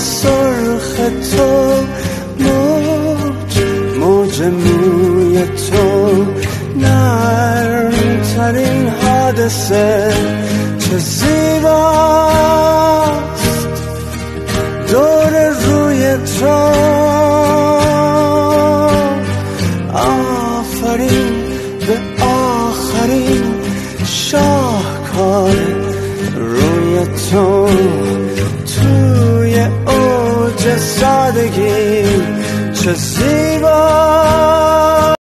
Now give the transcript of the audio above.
سرخ تو موج موج موی تو. نرمترین حادثه چه زیباست. دور روی تو. آفرین به آخرین شاهکار روی تو. توی اوج سادگی چه زیبا.